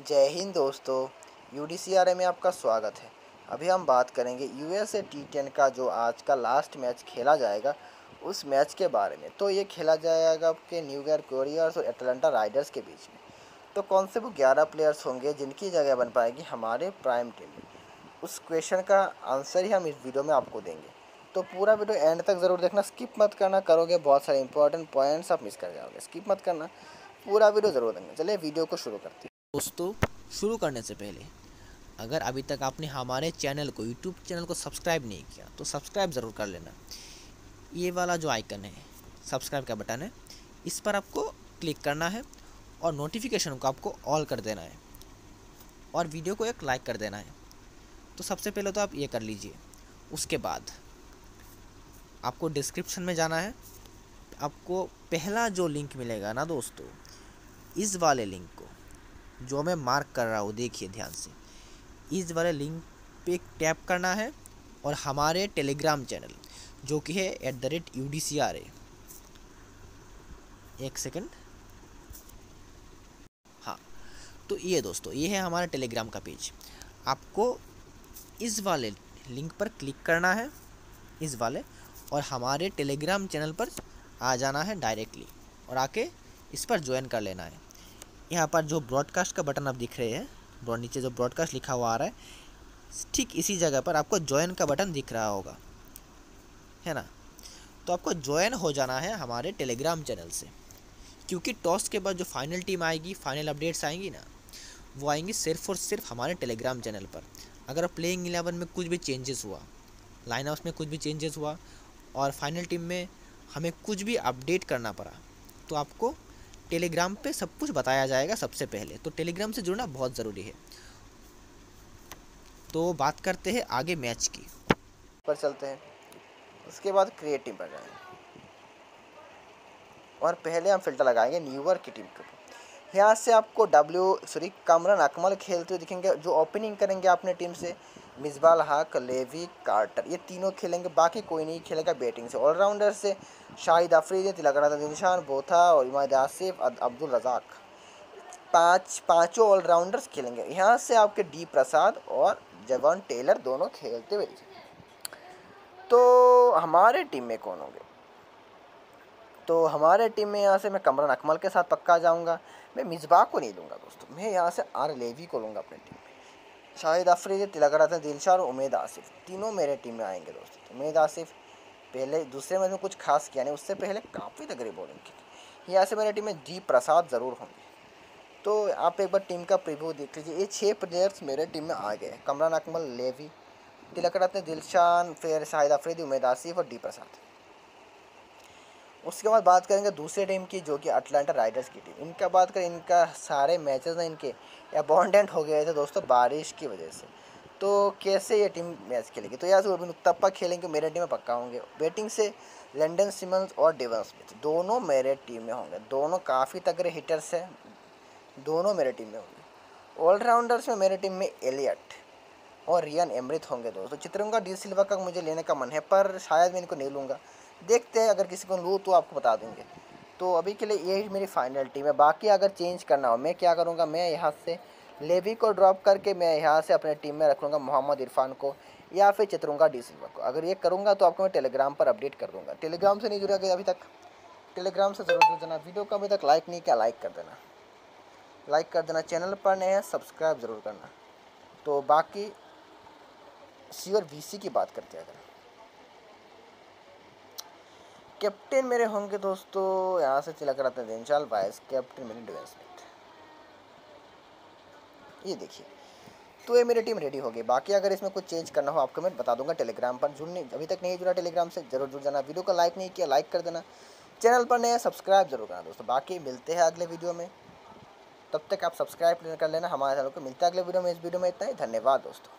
जय हिंद दोस्तों U D C R A में आपका स्वागत है। अभी हम बात करेंगे यू एस टी टेन का जो आज का लास्ट मैच खेला जाएगा, उस मैच के बारे में। तो ये खेला जाएगा आपके न्यू ईयर कोरियर्स और एटलांटा राइडर्स के बीच में। तो कौन से वो ग्यारह प्लेयर्स होंगे जिनकी जगह बन पाएगी हमारे प्राइम टीम में? उस क्वेश्चन का आंसर ही हम इस वीडियो में आपको देंगे। तो पूरा वीडियो एंड तक ज़रूर देखना स्किप मत करना, करोगे बहुत सारे इंपॉर्टेंट पॉइंट्स आप मिस कर जाओगे। स्किप मत करना, पूरा वीडियो ज़रूर देंगे चलिए वीडियो को शुरू करते हैं। दोस्तों, शुरू करने से पहले, अगर अभी तक आपने हमारे चैनल को यूट्यूब चैनल को सब्सक्राइब नहीं किया तो सब्सक्राइब ज़रूर कर लेना। ये वाला जो आइकन है, सब्सक्राइब का बटन है, इस पर आपको क्लिक करना है और नोटिफिकेशन को आपको ऑल कर देना है और वीडियो को एक लाइक कर देना है। तो सबसे पहले तो आप ये कर लीजिए। उसके बाद आपको डिस्क्रिप्शन में जाना है। आपको पहला जो लिंक मिलेगा ना दोस्तों, इस वाले लिंक को जो मैं मार्क कर रहा हूँ, देखिए ध्यान से। इस वाले लिंक पे टैप करना है और हमारे टेलीग्राम चैनल जो कि है at the rate U D C R A एक सेकेंड हाँ तो ये दोस्तों, ये है हमारा टेलीग्राम का पेज आपको इस वाले लिंक पर क्लिक करना है, इस वाले, और हमारे टेलीग्राम चैनल पर आ जाना है डायरेक्टली और आके इस पर ज्वाइन कर लेना है। यहाँ पर जो ब्रॉडकास्ट का बटन आप दिख रहे हैं नीचे जो ब्रॉडकास्ट लिखा हुआ आ रहा है, ठीक इसी जगह पर आपको ज्वाइन का बटन दिख रहा होगा, है ना? तो आपको ज्वाइन हो जाना है हमारे टेलीग्राम चैनल से, क्योंकि टॉस के बाद जो फाइनल टीम आएगी फाइनल अपडेट्स आएँगी ना, वो आएँगी सिर्फ़ और सिर्फ़ हमारे टेलीग्राम चैनल पर। अगर प्लेइंग इलेवन में कुछ भी चेंजेस हुआ लाइन हाउस में कुछ भी चेंजेस हुआ, और फाइनल टीम में हमें कुछ भी अपडेट करना पड़ा तो आपको टेलीग्राम पे सब कुछ बताया जाएगा सबसे पहले। तो टेलीग्राम से जुड़ना बहुत ज़रूरी है। तो बात करते हैं आगे मैच की। पर चलते हैं। उसके बाद क्रिएटिव पर जाएँगे। और पहले हम फ़िल्टर लगाएँगे न्यूयॉर्क की टीम के ऊपर। यहाँ से आपको डब्ल्यू सॉरी कमरन अकमल खेलते हुए दिखेंगे, जो ओपनिंग करेंगे अपने टीम से, मिसबाल, हक, लेवी, कार्टर, ये तीनों खेलेंगे, बाकी कोई नहीं खेलेगा बैटिंग से। ऑलराउंडर से शाहिद अफरीदी तिलकरात निशान, बोथा और इमाद आसिफ अब्दुल रजाक। पाँच, पाँचों ऑलराउंडर्स खेलेंगे। यहाँ से आपके डी प्रसाद और जवान टेलर दोनों खेलते हुए तो हमारे टीम में कौन होंगे? तो हमारे टीम में यहाँ से मैं कमरन अकमल के साथ पक्का जाऊँगा। मैं मिसबा को नहीं लूँगा दोस्तों, मैं यहाँ से आर लेवी को लूँगा अपनी टीम में। शाहिद अफरीदी तिलकरात दिलशार और उमेद आसिफ, तीनों मेरे टीम में आएँगे दोस्तों। उमेद आसिफ पहले, दूसरे मैच में कुछ खास किया नहीं, उससे पहले काफ़ी तगड़ी बॉलिंग की थी। यहाँ से मेरे टीम में जी प्रसाद ज़रूर होंगे। तो आप एक बार टीम का प्रिव्यू देख लीजिए, ये छः प्लेयर्स मेरे टीम में आ गए कमरान अकमल, लेवी, तिलक दिलशान, फिर शाहिद अफरीदी, उमेद आसिफ और डी प्रसाद। उसके बाद बात करेंगे दूसरे टीम की, जो कि अटलांटा राइडर्स की टीम। इनका बात करें, इनका सारे मैचेस ना इनके अबॉन्डेंट हो गए थे दोस्तों बारिश की वजह से। तो कैसे ये टीम मैच खेलेगी? तो से रोबिन उत्तप्पा खेलेंगे, मेरे टीम में पक्का होंगे। बैटिंग से लंडन सिमंस और डेवन स्मिथ दोनों मेरे टीम में होंगे। दोनों काफ़ी तगड़े हिटर्स हैं, दोनों मेरे टीम में होंगे। ऑलराउंडर्स में मेरे टीम में एलियट और रियन एमृत होंगे दोस्तों। चित्रंगा डी सिल्वा का मुझे लेने का मन है, पर शायद मैं इनको नहीं लूँगा। देखते हैं, अगर किसी को लूँ तो आपको बता देंगे। तो अभी के लिए यही मेरी फाइनल टीम है। बाकी अगर चेंज करना हो, मैं क्या करूँगा, मैं यहाँ से लेवी को ड्रॉप करके मैं यहाँ से अपने टीम में रखूँगा मोहम्मद इरफान को, या फिर चित्रूँगा डी सिल्वा को। अगर ये करूँगा तो आपको मैं टेलीग्राम पर अपडेट कर दूँगा। टेलीग्राम से नहीं जुड़ा गया अभी तक? टेलीग्राम से ज़रूर जुड़ देना वीडियो को अभी तक लाइक नहीं किया लाइक कर देना। लाइक कर देना। चैनल पर नए हैं सब्सक्राइब ज़रूर करना। तो बाकी सी और वी की बात करते हैं अगर। कैप्टन मेरे होंगे दोस्तों। यहाँ से चिलक रहा था दिनशाल वाइस कैप्टन मेरे डिवेंस ये देखिए तो ये मेरी टीम रेडी हो गई। बाकी अगर इसमें कुछ चेंज करना हो, आपको मैं बता दूँगा टेलीग्राम पर। जुड़ने, अभी तक नहीं जुड़ा टेलीग्राम से, ज़रूर जुड़ जाना। वीडियो को लाइक नहीं किया लाइक कर देना। चैनल पर नया सब्सक्राइब ज़रूर करना दोस्तों। बाकी मिलते हैं अगले वीडियो में। तब तक आप सब्सक्राइब कर लेना। हमारे चैनल को मिलता है अगले वीडियो में। इस वीडियो में इतना ही। धन्यवाद दोस्तों।